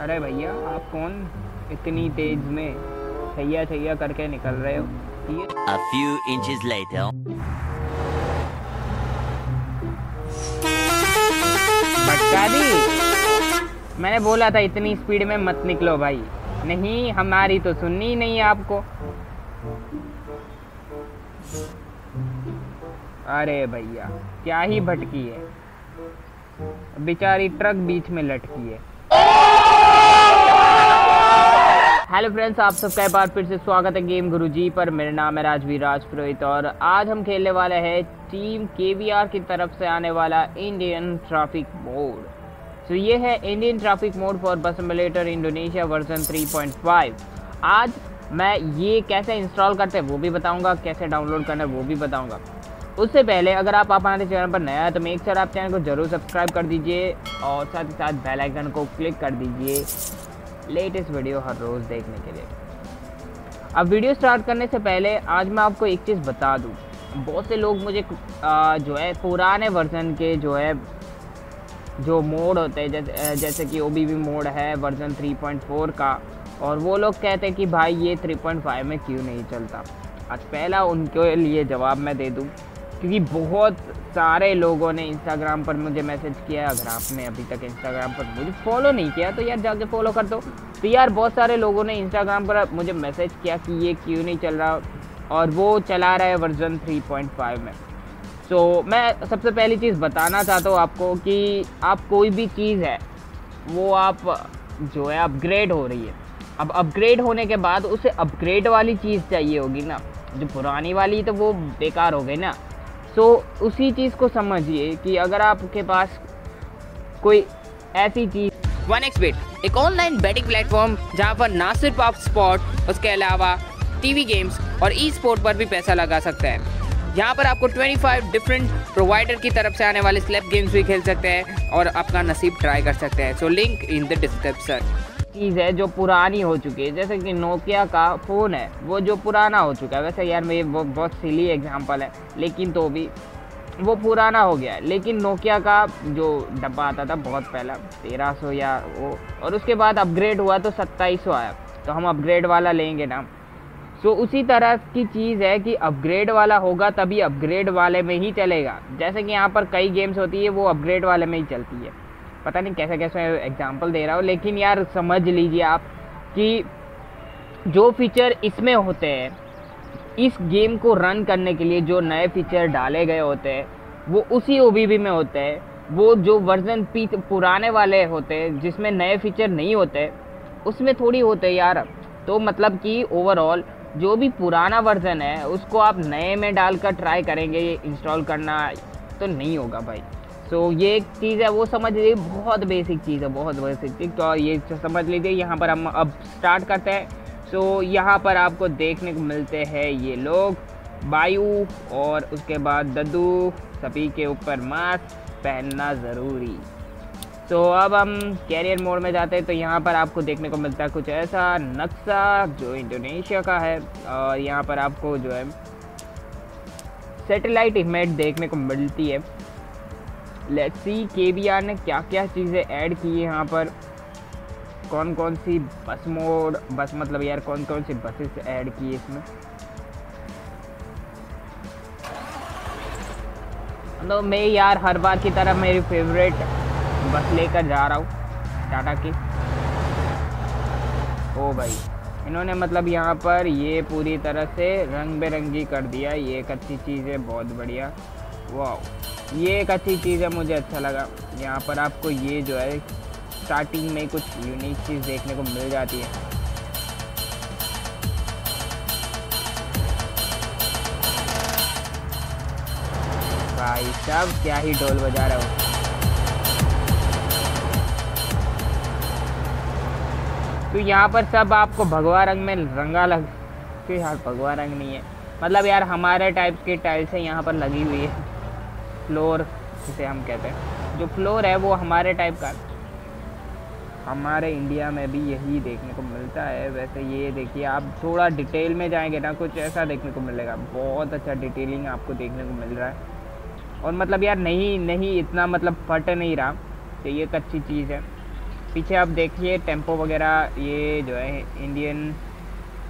अरे भैया आप कौन इतनी तेज में छैया छैया करके निकल रहे हो? A few inches later. दी मैंने बोला था इतनी स्पीड में मत निकलो भाई। नहीं हमारी तो सुननी ही नहीं है आपको। अरे भैया क्या ही भटकी है। बेचारी ट्रक बीच में लटकी है। हेलो फ्रेंड्स आप सबका एक बार फिर से स्वागत है गेम गुरुजी पर। मेरा नाम है राजवीर राजपुरोहित और आज हम खेलने वाले हैं टीम केवीआर की तरफ़ से आने वाला इंडियन ट्रैफ़िक मोड। तो ये है Indian traffic mode for bus simulator Indonesia version 3.5 आज मैं ये कैसे इंस्टॉल करते हैं वो भी बताऊँगा, कैसे डाउनलोड करना है वो भी बताऊँगा। उससे पहले अगर आप हमारे चैनल पर नया है तो मेक श्योर आप चैनल को ज़रूर सब्सक्राइब कर दीजिए और साथ ही साथ बेल आइकन को क्लिक कर दीजिए। लेटेस्ट वीडियो हर रोज़ देखने के लिए। अब वीडियो स्टार्ट करने से पहले आज मैं आपको एक चीज़ बता दूँ। बहुत से लोग मुझे आ, जो है पुराने वर्जन के जो है जो मोड होते हैं जैसे जैसे कि ओ मोड है वर्जन 3.4 का और वो लोग कहते हैं कि भाई ये 3.5 में क्यों नहीं चलता? आज पहला उनके लिए जवाब मैं दे दूँ क्योंकि बहुत सारे लोगों ने इंस्टाग्राम पर मुझे मैसेज किया अगर आपने अभी तक इंस्टाग्राम पर मुझे फॉलो नहीं किया तो यार जाके फॉलो कर दो। तो यार बहुत सारे लोगों ने इंस्टाग्राम पर मुझे मैसेज किया कि ये क्यों नहीं चल रहा? और वो चला रहा है वर्जन 3.5 में। तो मैं सबसे पहली चीज़ बताना चाहता हूँ आपको कि आप कोई भी चीज़ है, वो आप, जो है अपग्रेड हो रही है। अब अपग्रेड होने के बाद उसे अपग्रेड वाली चीज़ चाहिए होगी ना। जो पुरानी वाली तो वो बेकार हो गई ना। So, उसी चीज़ को समझिए कि अगर आपके पास कोई ऐसी चीज़ वन एक्स बेट एक ऑनलाइन बेटिंग प्लेटफॉर्म जहाँ पर ना सिर्फ़ आप स्पॉट उसके अलावा टीवी गेम्स और ई स्पोर्ट पर भी पैसा लगा सकते हैं। यहाँ पर आपको 25 डिफरेंट प्रोवाइडर की तरफ़ से आने वाले स्लैप गेम्स भी खेल सकते हैं और अपना नसीब ट्राई कर सकते हैं। So link in the description चीज़ है जो पुरानी हो चुकी है। जैसे कि नोकिया का फ़ोन है, वो जो पुराना हो चुका है। वैसे यार मेरे वो बहुत सिली एग्जांपल है, लेकिन तो भी वो पुराना हो गया है। लेकिन नोकिया का जो डब्बा आता था बहुत पहला, तेरह सौ या वो, और उसके बाद अपग्रेड हुआ तो सत्ताईस सौ आया। तो हम अपग्रेड वाला लेंगे ना। सो उसी तरह की चीज़ है कि अपग्रेड वाला होगा तभी अपग्रेड वाले में ही चलेगा। जैसे कि यहाँ पर कई गेम्स होती है, वो अपग्रेड वाले में ही चलती है। पता नहीं कैसे कैसे एग्ज़ाम्पल दे रहा हूँ, लेकिन यार समझ लीजिए आप कि जो फीचर इसमें होते हैं, इस गेम को रन करने के लिए जो नए फीचर डाले गए होते हैं, वो उसी ओ में होते हैं, वो जो वर्जन पी, पुराने वाले होते हैं, जिसमें नए फीचर नहीं होते, उसमें थोड़ी होते यार। तो मतलब कि ओवरऑल जो भी पुराना वर्जन है, उसको आप नए में डालकर ट्राई करेंगे इंस्टॉल करना तो नहीं होगा भाई। सो so, ये एक चीज़ है वो समझ लीजिए बहुत बेसिक चीज़ है बहुत बेसिक चीज़ तो ये समझ लीजिए यहाँ पर हम अब स्टार्ट करते हैं। सो so, यहाँ पर आपको देखने को मिलते हैं ये लोग वायु और उसके बाद दद्दू सभी के ऊपर मास्क पहनना ज़रूरी। तो so, अब हम कैरियर मोड में जाते हैं तो यहाँ पर आपको देखने को मिलता है कुछ ऐसा नक्शा जो इंडोनेशिया का है। और यहाँ पर आपको जो है सैटेलाइट इमेज देखने को मिलती है। लेट्स सी के ने क्या क्या चीज़ें ऐड की है यहाँ पर? कौन कौन सी बस मोड बस मतलब यार कौन कौन सी बसेस ऐड की है इसमें? तो मैं यार हर बार की तरह मेरी फेवरेट बस लेकर जा रहा हूँ टाटा की। ओ भाई, इन्होंने मतलब यहाँ पर ये पूरी तरह से रंग बिरंगी कर दिया, ये एक अच्छी चीज़ है, बहुत बढ़िया। वाह ये एक अच्छी चीज़ है, मुझे अच्छा लगा। यहाँ पर आपको ये जो है स्टार्टिंग में कुछ यूनिक चीज़ देखने को मिल जाती है। भाई सब क्या ही ढोल बजा रहे हो। तो यहाँ पर सब आपको भगवा रंग में रंगा लग तो यार, भगवा रंग नहीं है। मतलब यार, हमारे टाइप की टाइल्स यहाँ पर लगी हुई है। फ्लोर, जिसे हम कहते हैं। जो फ्लोर है, वो हमारे टाइप का हमारे इंडिया में भी यही देखने को मिलता है। वैसे ये देखिए, आप थोड़ा डिटेल में जाएँगे ना, कुछ ऐसा देखने को मिलेगा। बहुत अच्छा डिटेलिंग आपको देखने को मिल रहा है। और मतलब यार, नहीं नहीं, इतना मतलब फट नहीं रहा तो ये एक अच्छी चीज़ है। पीछे आप देखिए, टेंपो वगैरह, ये जो है इंडियन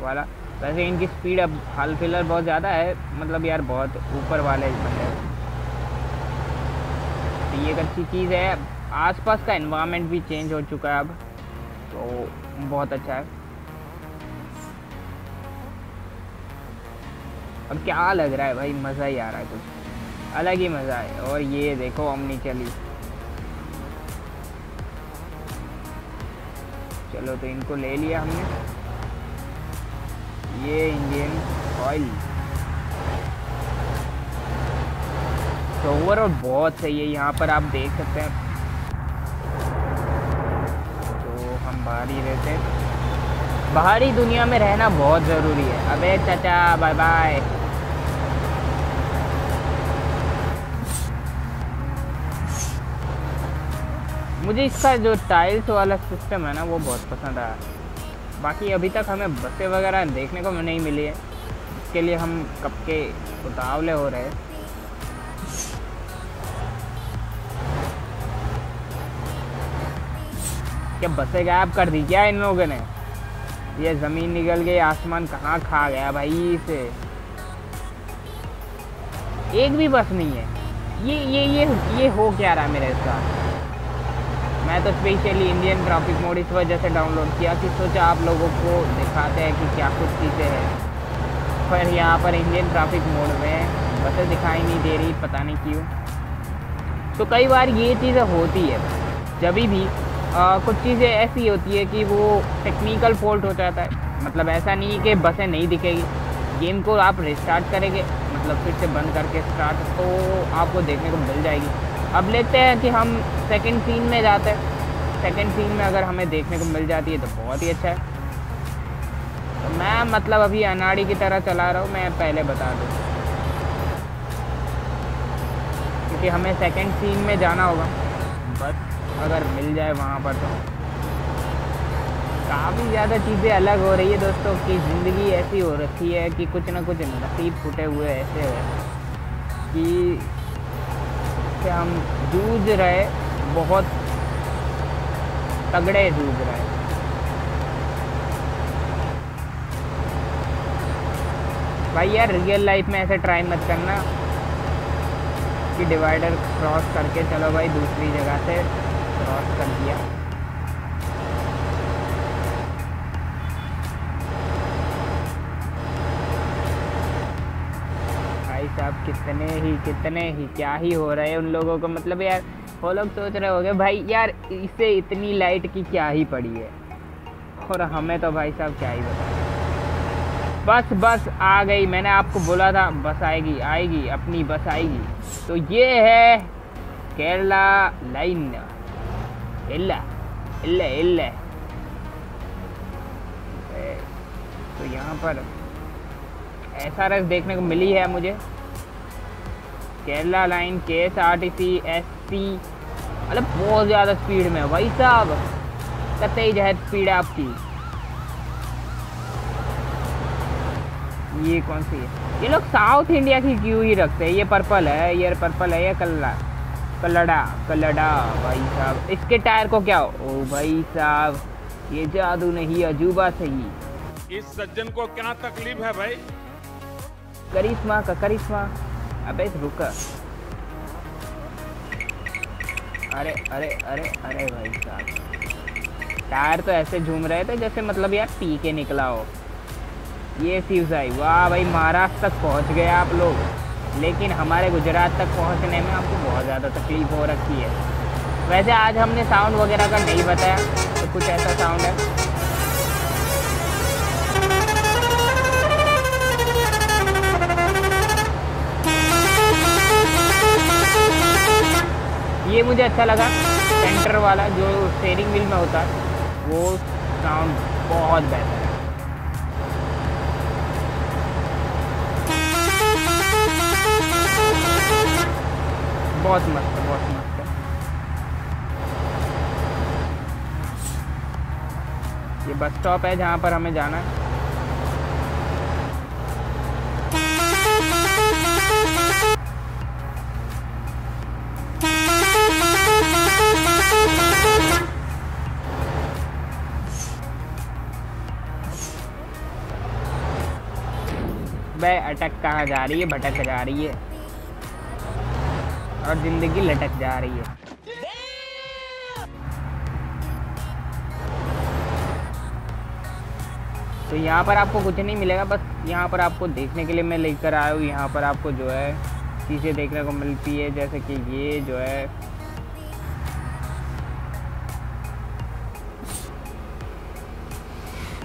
वाला। वैसे इनकी स्पीड अब हाल फ़िलहाल बहुत ज़्यादा है। मतलब यार, बहुत ऊपर वाले बंदे तो एक अच्छी चीज़ है। आसपास का इन्वायरमेंट भी चेंज हो चुका है अब। तो बहुत अच्छा है। अब क्या लग रहा है भाई? मज़ा ही आ रहा है कुछ। अलग ही मज़ा है। और ये देखो अमनी चली चलो तो इनको ले लिया हमने। ये इंडियन ऑयल तो ओवरऑल बहुत सही है, यहाँ पर आप देख सकते हैं। तो हम बाहर ही रहते हैं। बाहरी दुनिया में रहना बहुत ज़रूरी है। अबे चाचा बाय बाय मुझे इसका जो टाइल्स वाला सिस्टम है ना, वो बहुत पसंद आया। बाकी अभी तक हमें बसें वगैरह देखने को नहीं मिली है। इसके लिए हम कब के उतावले हो रहे हैं। क्या बसें गायब कर दी क्या इन लोगों ने? ये ज़मीन निकल गई, आसमान कहाँ खा गया भाई इसे? एक भी बस नहीं है। ये ये ये ये हो क्या रहा मेरे साथ? मैं तो स्पेशली इंडियन ट्रैफ़िक मोड इस वजह से डाउनलोड किया कि सोचा आप लोगों को दिखाते हैं कि क्या कुछ चीज़ें हैं। पर यहाँ पर इंडियन ट्रैफ़िक मोड में बसें दिखाई नहीं दे रही, पता नहीं क्यों। तो कई बार ये चीज़ें होती है। जब भी आ, कुछ चीज़ें ऐसी होती है कि वो टेक्निकल फॉल्ट हो जाता है। मतलब ऐसा नहीं है कि बसें नहीं दिखेगी। गेम को आप रिस्टार्ट करेंगे मतलब फिर से बंद करके स्टार्ट तो आपको देखने को मिल जाएगी। अब लेते हैं कि हम सेकंड सीन में जाते हैं। सेकंड सीन में अगर हमें देखने को मिल जाती है तो बहुत ही अच्छा है। तो मैं मतलब अभी अनाड़ी की तरह चला रहा हूँ मैं पहले बता दूँ। क्योंकि हमें सेकंड सीन में जाना होगा। बस अगर मिल जाए वहाँ पर तो। काफ़ी ज़्यादा चीज़ें अलग हो रही है दोस्तों कि ज़िंदगी ऐसी हो रखी है कि कुछ ना कुछ नसीब फूटे हुए ऐसे है कि हम जूझ रहे, बहुत तगड़े जूझ रहे। भाई यार रियल लाइफ में ऐसे ट्राई मत करना कि डिवाइडर क्रॉस करके चलो भाई दूसरी जगह से। क्रॉस कर दिया। भाई साहब, कितने ही कितने ही, क्या ही हो रहे हैं उन लोगों को? मतलब यार, वो लोग सोच रहे होंगे, भाई यार, इसे इतनी लाइट की क्या ही पड़ी है? और हमें तो भाई साहब क्या ही बता बस बस, आ गई। मैंने आपको बोला था, बस आएगी आएगी, अपनी बस आएगी। तो ये है केरला लाइन। इल्ला इल्ला इल्ला तो यहाँ पर एस आर एस देखने को मिली है मुझे. केरला लाइन के S R T C S C मतलब बहुत ज़्यादा स्पीड में वही साहब. तेज है स्पीड आपकी. ये कौन सी है? ये लोग साउथ इंडिया की क्यों ही रखते हैं? ये पर्पल है, ये पर्पल है, ये कल्ला कलड़ा कलड़ा भाई साहब। इसके टायर को क्या ओ भाई साहब ये जादू नहीं अजूबा सही। इस सज्जन को क्या तकलीफ़ है भाई? करिश्मा का करिश्मा। अबे रुक। अरे अरे अरे अरे भाई साहब। टायर तो ऐसे झूम रहे थे जैसे मतलब यार पी के निकला हो। ये फ्यूज़ाई वाह भाई महाराष्ट्र तक पहुँच गए आप लोग। लेकिन हमारे गुजरात तक पहुँचने में आपको बहुत ज़्यादा तकलीफ़ हो रखी है। वैसे आज हमने साउंड वगैरह का नहीं बताया तो कुछ ऐसा साउंड है? ये मुझे अच्छा लगा सेंटर वाला जो स्टेयरिंग व्हील में होता, वो साउंड बहुत बेहतर है। बहुत मस्त है, बहुत मस्त है। ये बस स्टॉप है जहाँ पर हमें जाना है। अटक कहाँ जा रही है? भटक जा रही है। और ज़िंदगी लटक जा रही है। तो यहाँ पर आपको कुछ नहीं मिलेगा, बस यहाँ पर आपको देखने के लिए मैं लेकर आया हूँ। यहाँ पर आपको जो है चीज़ें देखने को मिलती है, जैसे कि ये जो है।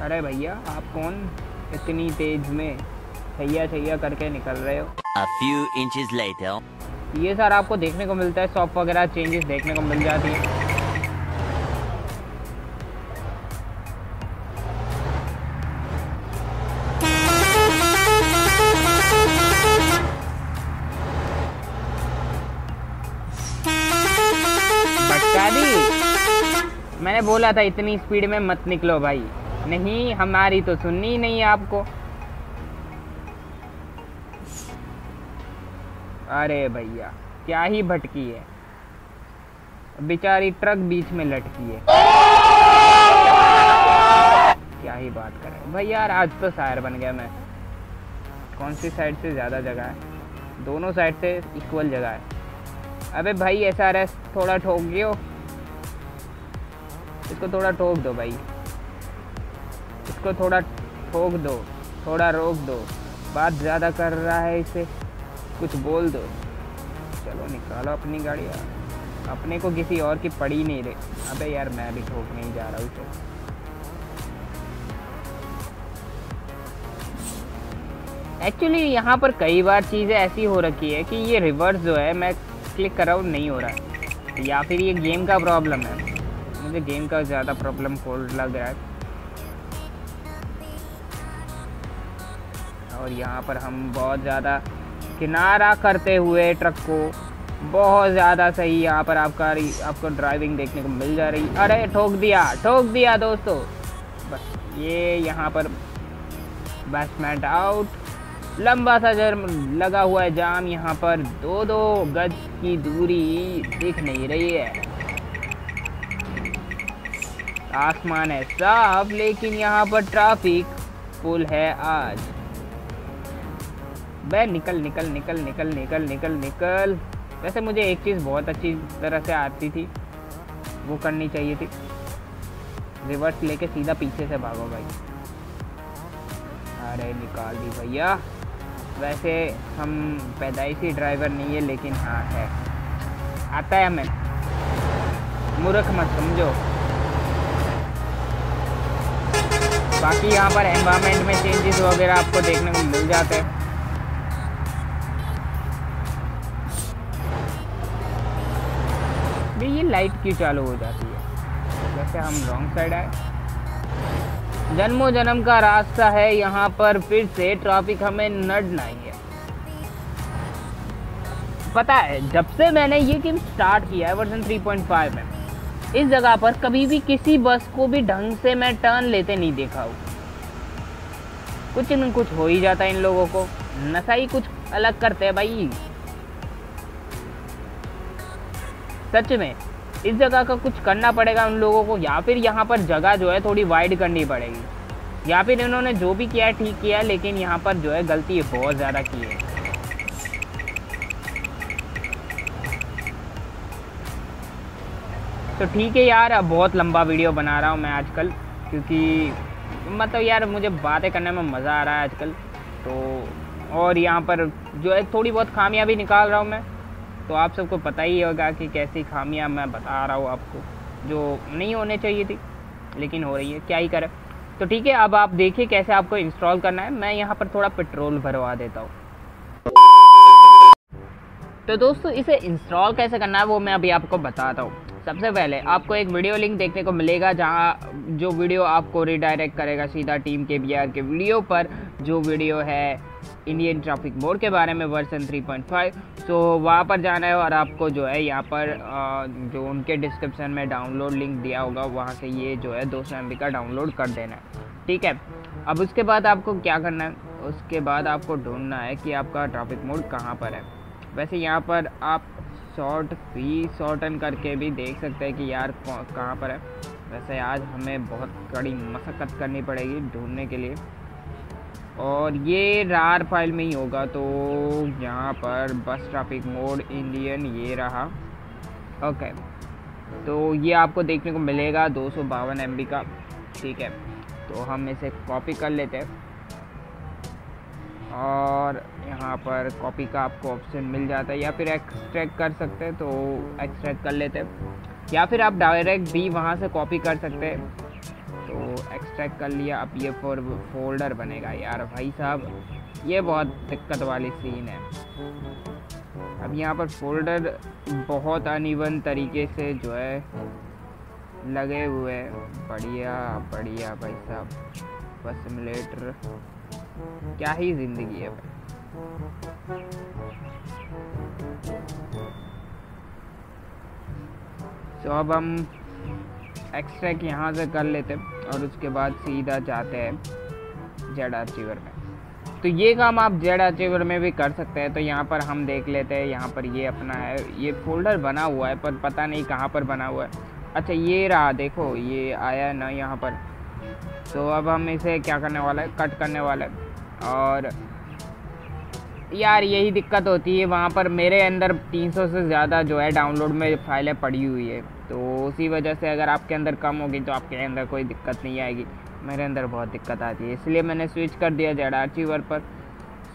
अरे भैया, आप कौन इतनी तेज में छैया छैया करके निकल रहे हो? A few inches later. ये सर आपको देखने को मिलता है, शॉप वगैरह चेंजेस देखने को मिल जाती है। मैंने बोला था, इतनी स्पीड में मत निकलो भाई। नहीं, हमारी तो सुननी ही नहीं आपको। अरे भैया, क्या ही भटकी है। बेचारी ट्रक बीच में लटकी है। क्या ही बात करें। भाई यार, आज तो शायर बन गया मैं। कौन सी साइड से ज़्यादा जगह है? दोनों साइड से इक्वल जगह है। अबे भाई ऐसा रहे थोड़ा ठोक गयो इसको थोड़ा ठोक दो भाई। इसको थोड़ा ठोक दो, थोड़ा रोक दो। बात ज़्यादा कर रहा है इसे। कुछ बोल दो। चलो निकालो अपनी गाड़ी यार। अपने को किसी और की पड़ी नहीं रही अबे यार मैं भी ठोक नहीं जा रहा हूँ इसे एक्चुअली यहाँ पर कई बार चीज़ें ऐसी हो रखी है कि ये रिवर्स जो है, मैं क्लिक कर रहा हूँ, नहीं हो रहा है। या फिर ये गेम का प्रॉब्लम है। मुझे गेम का ज़्यादा प्रॉब्लम कोल्ड लग रहा है। और यहाँ पर हम बहुत ज़्यादा किनारा करते हुए ट्रक को बहुत ज़्यादा सही यहाँ पर आपका आपको ड्राइविंग देखने को मिल जा रही। अरे, ठोक दिया ठोक दिया दोस्तों। बस ये यहाँ पर बैट्समैन आउट लंबा सा जर्म लगा हुआ है जाम यहाँ पर। दो दो गज की दूरी दिख नहीं रही है। आसमान है साफ़, लेकिन यहाँ पर ट्रैफ़िक फुल है आज। बे निकल निकल निकल निकल निकल निकल निकल। वैसे मुझे एक चीज़ बहुत अच्छी तरह से आती थी, वो करनी चाहिए थी। रिवर्स लेके सीधा पीछे से भागो भाई। अरे निकाल दी भैया। वैसे हम पैदाइशी ड्राइवर नहीं है, लेकिन हाँ है। आता है हमें। मूर्ख मत समझो। बाकी यहाँ पर एनवायरमेंट में चेंजेस वगैरह आपको देखने को मिल जाते हैं। लाइट क्यों चालू हो जाती है। जैसे हम रॉन्ग साइड आए। जन्मों जन्म का रास्ता है यहाँ पर, फिर से ट्रैफ़िक हमें नडना ही है। पता है, जब से मैंने ये गेम स्टार्ट किया है वर्जन 3.5 में, इस जगह पर कभी भी किसी बस को भी ढंग से मैं टर्न लेते नहीं देखा हूँ। कुछ न कुछ हो ही जाता है इन लोगों को। नशा ही कुछ अलग करते हैं भाई। सच में इस जगह का कुछ करना पड़ेगा उन लोगों को, या फिर यहाँ पर जगह जो है थोड़ी वाइड करनी पड़ेगी। या फिर इन्होंने जो भी किया है ठीक किया है, लेकिन यहाँ पर जो है गलती बहुत ज़्यादा की है। तो ठीक है यार, अब बहुत लंबा वीडियो बना रहा हूँ मैं आजकल, क्योंकि मतलब यार मुझे बातें करने में मज़ा आ रहा है आजकल। तो और यहाँ पर जो है थोड़ी बहुत खामियाँ भी निकाल रहा हूँ मैं। तो आप सबको पता ही होगा कि कैसी खामियाँ मैं बता रहा हूँ आपको, जो नहीं होने चाहिए थी, लेकिन हो रही है, क्या ही करें। तो ठीक है, अब आप देखिए कैसे आपको इंस्टॉल करना है। मैं यहाँ पर थोड़ा पेट्रोल भरवा देता हूँ। तो दोस्तों, इसे इंस्टॉल कैसे करना है वो मैं अभी आपको बताता हूँ। सबसे पहले आपको एक वीडियो लिंक देखने को मिलेगा जहाँ जो वीडियो आपको रिडायरेक्ट करेगा सीधा टीम के बीआर के वीडियो पर, जो वीडियो है इंडियन ट्रैफ़िक बोर्ड के बारे में वर्सन 3.5 तो वहाँ पर जाना है और आपको जो है यहाँ पर जो उनके डिस्क्रिप्शन में डाउनलोड लिंक दिया होगा, वहाँ से ये जो है दो सौ का डाउनलोड कर देना है। ठीक है? अब उसके बाद आपको क्या करना है? उसके बाद आपको ढूंढना है कि आपका ट्रैफ़िक मोड कहाँ पर है। वैसे यहाँ पर आप शॉर्ट भी शॉर्टन करके भी देख सकते हैं कि यार कहाँ पर है। वैसे आज हमें बहुत कड़ी मशक्क़त करनी पड़ेगी ढूँढने के लिए। और ये रार फ़ाइल में ही होगा तो यहाँ पर बस ट्रैफ़िक मोड, इंडियन, ये रहा। ओके तो ये आपको देखने को मिलेगा दो सौ बावन एम का, ठीक है। तो हम इसे कॉपी कर लेते हैं। और यहाँ पर कॉपी का आपको ऑप्शन मिल जाता है या फिर एक्सट्रैक्ट कर सकते हैं तो एक्सट्रैक्ट कर लेते हैं। या फिर आप डायरेक्ट भी वहाँ से कॉपी कर सकते हैं। तो एक्सट्रैक्ट कर लिया, अब ये फोर फोल्डर बनेगा। यार भाई साहब, ये बहुत दिक्कत वाली सीन है। अब यहाँ पर फोल्डर बहुत अनिवन तरीके से जो है, लगे हुए बढ़िया बढ़िया भाई साहब। बस सिमुलेटर क्या ही ज़िंदगी है भाई। तो अब हम एक्सट्रैक्ट यहाँ से कर लेते और उसके बाद सीधा जाते हैं जेड अचीवर में। तो ये काम आप जेड अचीवर में भी कर सकते हैं। तो यहाँ पर हम देख लेते हैं, यहाँ पर ये अपना है। ये फोल्डर बना हुआ है, पर पता नहीं कहाँ पर बना हुआ है। अच्छा ये रहा, देखो, ये आया ना यहाँ पर। तो अब हम इसे क्या करने वाला है? कट करने वाला है। और यार, यही दिक्कत होती है, वहाँ पर मेरे अंदर 300 से ज़्यादा जो है डाउनलोड में फाइलें पड़ी हुई है। तो उसी वजह से अगर आपके अंदर कम होगी तो आपके अंदर कोई दिक्कत नहीं आएगी। मेरे अंदर बहुत दिक्कत आती है, इसलिए मैंने स्विच कर दिया जेड आर्चीवर पर।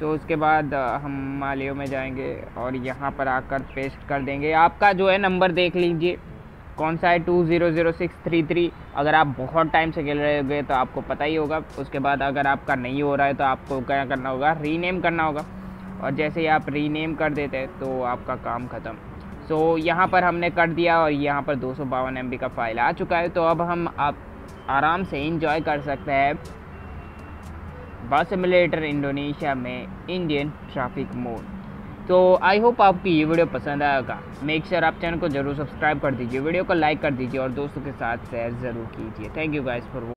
सो उसके बाद हम मालियो में जाएँगे और यहाँ पर आकर पेस्ट कर देंगे। आपका जो है नंबर देख लीजिए। कौन सा है? Two zero zero six three three अगर आप बहुत टाइम से खेल रहे होगे तो आपको पता ही होगा। उसके बाद अगर आपका नहीं हो रहा है तो आपको क्या करना होगा? रीनेम करना होगा। और जैसे ही आप रीनेम कर देते हैं तो आपका काम ख़त्म। सो so, यहाँ पर हमने कर दिया और यहाँ पर दो सौ बावन का फ़ाइल आ चुका है। तो अब हम आप आराम से इंजॉय कर सकते हैं बस सिमुलेटर इंडोनेशिया में इंडियन ट्रैफ़िक मोड तो आई होप आपकी ये वीडियो पसंद आएगा मेक श्योर आप चैनल को ज़रूर सब्सक्राइब कर दीजिए। वीडियो को लाइक कर दीजिए और दोस्तों के साथ शेयर ज़रूर कीजिए। Thank you guys for